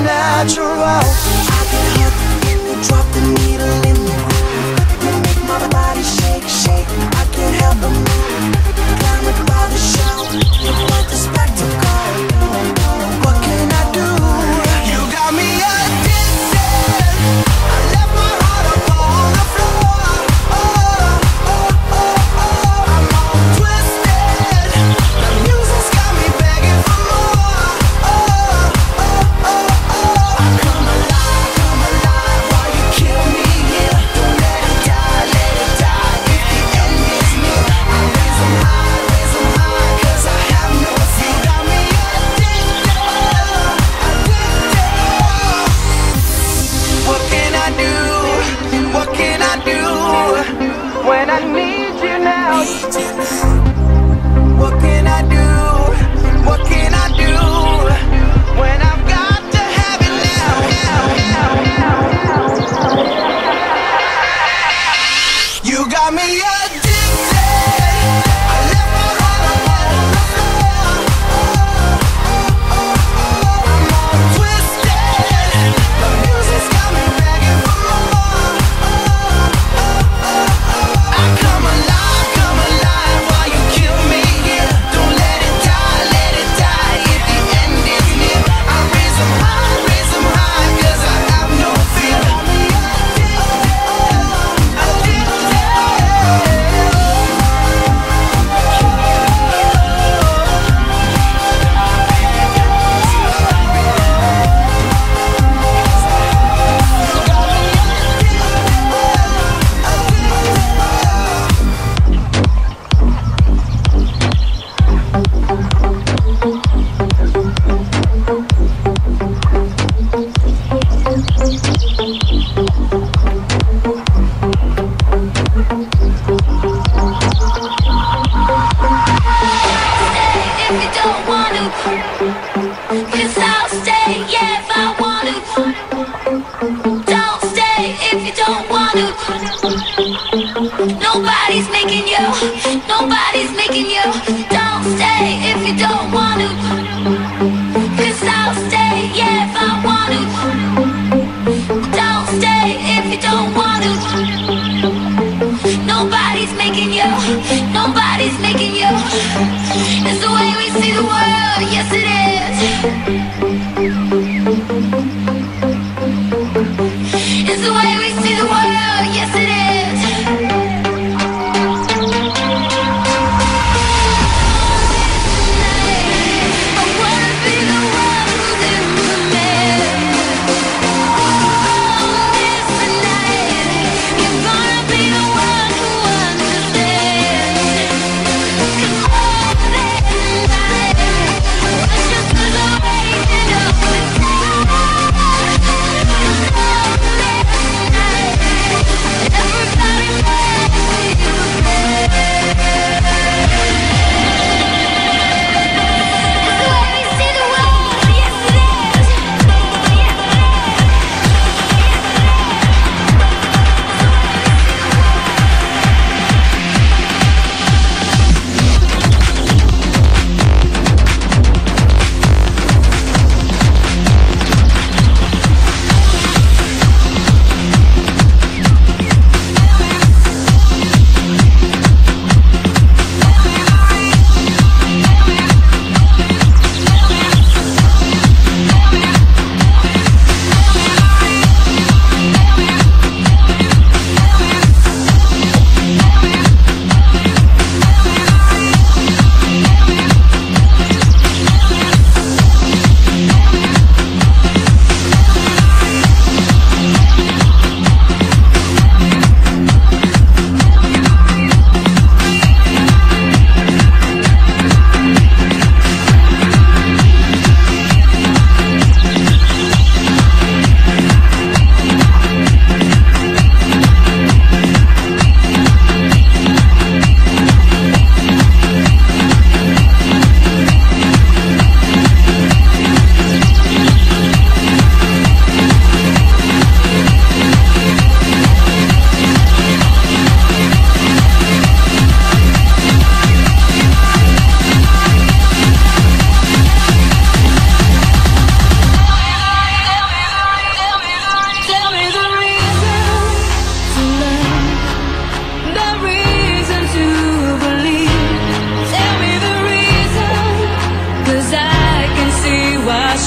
natural I can you, drop the needle in the groove You make my body shake, shake. I can't help but move. Climb about the shelf. Nobody's making you. Nobody's making you.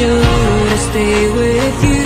should stay with you?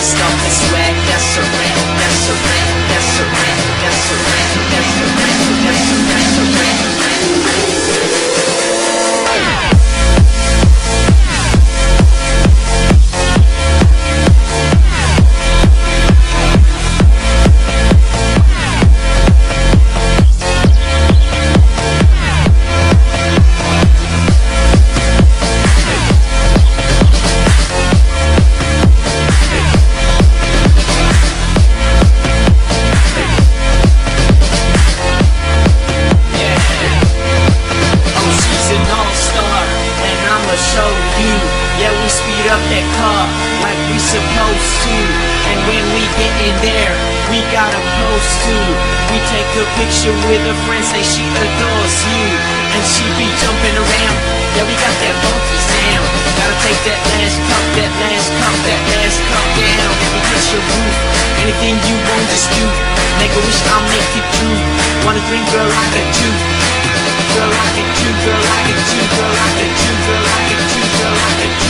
stuff is swag, that's a rap, that's a rap. Take a picture with a friend, say she adores you. And she be jumping around. Yeah, we got that funky sound. Gotta take that last cup, that last cup, that last cup down Let me get your roof Anything you want, just do Make a wish, I'll make it true Wanna drink, girl, I can do Girl, I can do, girl, I can do Girl, I can do, girl, I can do Girl, I can do